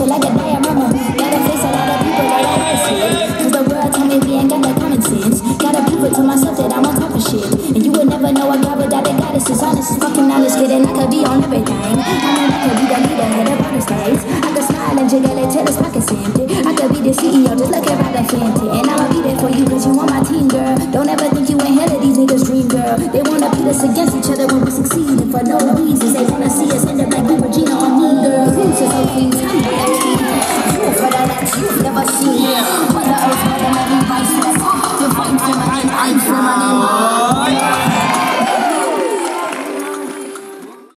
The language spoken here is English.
you like a buyer, mama. Gotta face a lot of people that I like shit. Cause the world tell me we ain't got no common sense. Gotta prove it to myself that I'm on top of shit. And you would never know a guy without a goddess is honest. Fucking knowledge, kidding. I could be on everything. I mean, I could be the leader, head of all the states. I could smile and jiggle it till his pockets empty. I could be the CEO, just look at Robyn Fenty. And I'ma be there for you cause you on my team, girl. Don't ever think you ain't hell of these niggas' dream, girl. They wanna pit us against each other when we succeed. And for no reason they wanna see us end up like we Regina on me, girl. Please.